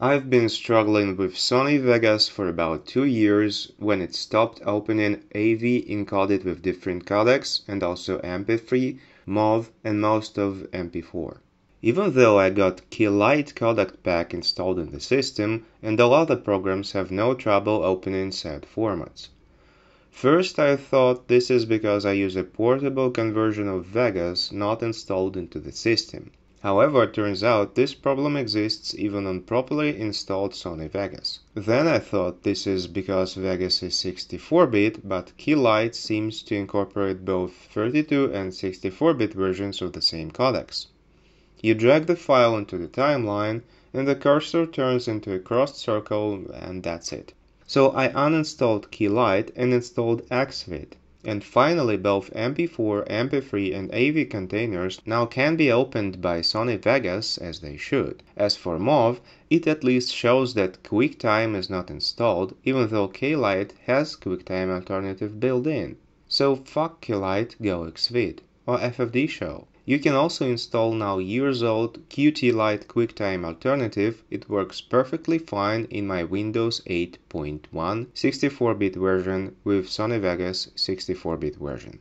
I've been struggling with Sony Vegas for about two years when it stopped opening AV encoded with different codecs and also MP3, MOV, and most of MP4. Even though I got K-Lite codec pack installed in the system, and all other programs have no trouble opening said formats. First I thought this is because I use a portable conversion of Vegas not installed into the system. However, it turns out this problem exists even on properly installed Sony Vegas. Then I thought this is because Vegas is 64-bit, but K-Lite seems to incorporate both 32 and 64-bit versions of the same codecs. You drag the file into the timeline, and the cursor turns into a crossed circle, and that's it. So I uninstalled K-Lite and installed Xvid. And finally both MP4, MP3 and AV containers now can be opened by Sony Vegas as they should. As for MOV, it at least shows that QuickTime is not installed, even though K-Lite has QuickTime alternative built in. So fuck K-Lite, go Xvid. Or ffdshow. You can also install now years old Qt Lite QuickTime alternative. It works perfectly fine in my Windows 8.1 64-bit version with Sony Vegas 64-bit version.